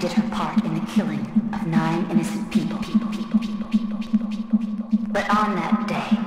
did her part in the killing of nine innocent people. but on that day,